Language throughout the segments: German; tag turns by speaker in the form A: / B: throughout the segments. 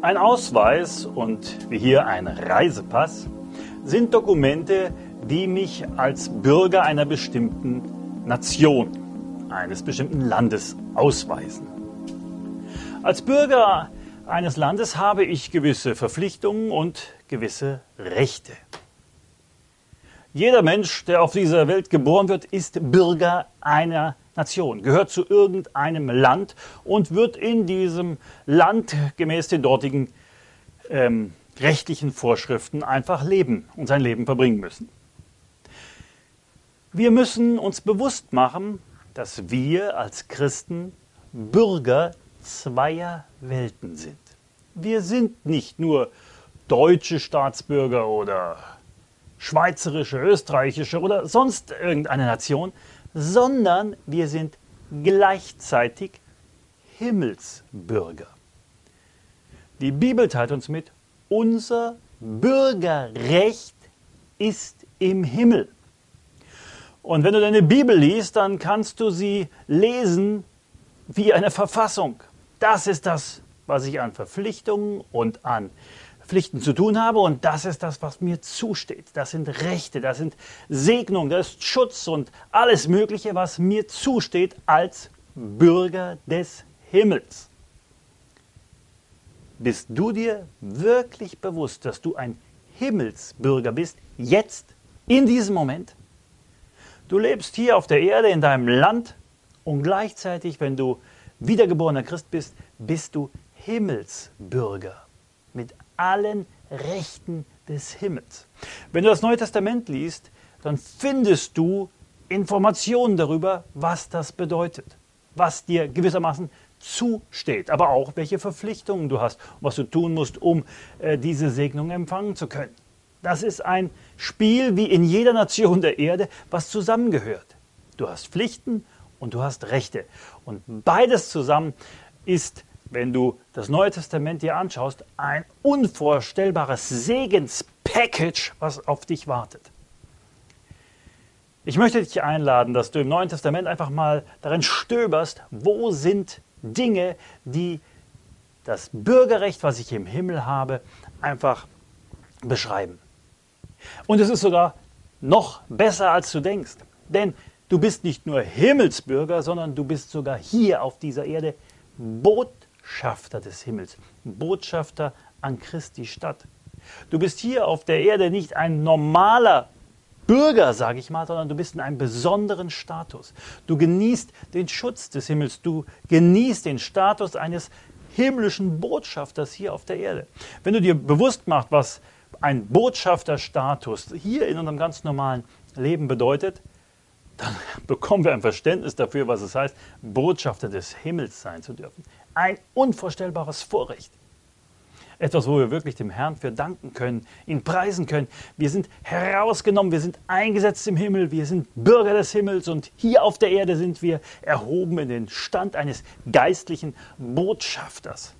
A: Ein Ausweis und wie hier ein Reisepass sind Dokumente, die mich als Bürger einer bestimmten Nation, eines bestimmten Landes ausweisen. Als Bürger eines Landes habe ich gewisse Verpflichtungen und gewisse Rechte. Jeder Mensch, der auf dieser Welt geboren wird, ist Bürger einer Nation, gehört zu irgendeinem Land und wird in diesem Land gemäß den dortigen ähm, rechtlichen Vorschriften einfach leben und sein Leben verbringen müssen. Wir müssen uns bewusst machen, dass wir als Christen Bürger zweier Welten sind. Wir sind nicht nur deutsche Staatsbürger oder schweizerische, österreichische oder sonst irgendeine Nation, sondern wir sind gleichzeitig Himmelsbürger. Die Bibel teilt uns mit, unser Bürgerrecht ist im Himmel. Und wenn du deine Bibel liest, dann kannst du sie lesen wie eine Verfassung. Das ist das, was ich an Verpflichtungen und an Pflichten zu tun habe und das ist das, was mir zusteht. Das sind Rechte, das sind Segnungen, das ist Schutz und alles Mögliche, was mir zusteht als Bürger des Himmels. Bist du dir wirklich bewusst, dass du ein Himmelsbürger bist, jetzt, in diesem Moment? Du lebst hier auf der Erde in deinem Land und gleichzeitig, wenn du wiedergeborener Christ bist, bist du Himmelsbürger mit allen Rechten des Himmels. Wenn du das Neue Testament liest, dann findest du Informationen darüber, was das bedeutet, was dir gewissermaßen zusteht, aber auch welche Verpflichtungen du hast was du tun musst, um äh, diese Segnung empfangen zu können. Das ist ein Spiel wie in jeder Nation der Erde, was zusammengehört. Du hast Pflichten und du hast Rechte. Und beides zusammen ist wenn du das Neue Testament dir anschaust, ein unvorstellbares Segenspackage, was auf dich wartet. Ich möchte dich einladen, dass du im Neuen Testament einfach mal darin stöberst, wo sind Dinge, die das Bürgerrecht, was ich im Himmel habe, einfach beschreiben. Und es ist sogar noch besser, als du denkst. Denn du bist nicht nur Himmelsbürger, sondern du bist sogar hier auf dieser Erde Boot Botschafter des Himmels, Botschafter an Christi Stadt. Du bist hier auf der Erde nicht ein normaler Bürger, sage ich mal, sondern du bist in einem besonderen Status. Du genießt den Schutz des Himmels, du genießt den Status eines himmlischen Botschafters hier auf der Erde. Wenn du dir bewusst machst, was ein Botschafterstatus hier in unserem ganz normalen Leben bedeutet, dann bekommen wir ein Verständnis dafür, was es heißt, Botschafter des Himmels sein zu dürfen. Ein unvorstellbares Vorrecht. Etwas, wo wir wirklich dem Herrn für danken können, ihn preisen können. Wir sind herausgenommen, wir sind eingesetzt im Himmel, wir sind Bürger des Himmels und hier auf der Erde sind wir erhoben in den Stand eines geistlichen Botschafters.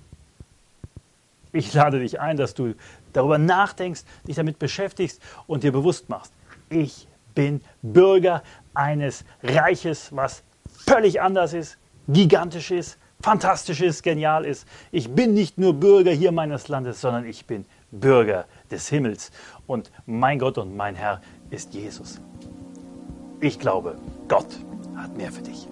A: Ich lade dich ein, dass du darüber nachdenkst, dich damit beschäftigst und dir bewusst machst, ich bin Bürger eines Reiches, was völlig anders ist, gigantisch ist, fantastisch ist, genial ist. Ich bin nicht nur Bürger hier meines Landes, sondern ich bin Bürger des Himmels. Und mein Gott und mein Herr ist Jesus. Ich glaube, Gott hat mehr für dich.